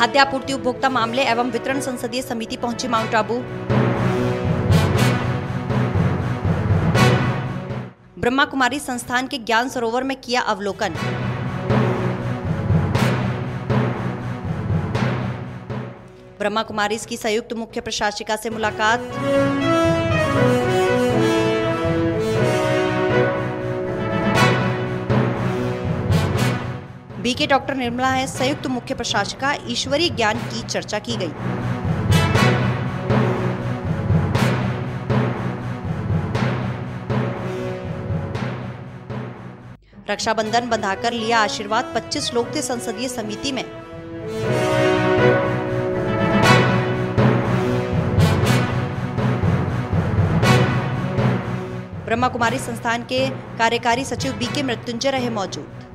खाद्य आपूर्ति उपभोक्ता मामले एवं वितरण संसदीय समिति पहुँची माउंट आबू। ब्रह्मा कुमारी संस्थान के ज्ञान सरोवर में किया अवलोकन। ब्रह्मा कुमारी की संयुक्त मुख्य प्रशासिका से मुलाकात। बीके डॉक्टर निर्मला है, संयुक्त मुख्य प्रशासिका ईश्वरीय ज्ञान की चर्चा की गई। रक्षाबंधन बंधाकर लिया आशीर्वाद 25 लोग थे संसदीय समिति में। ब्रह्मा कुमारी संस्थान के कार्यकारी सचिव बी के मृत्युंजय रहे मौजूद।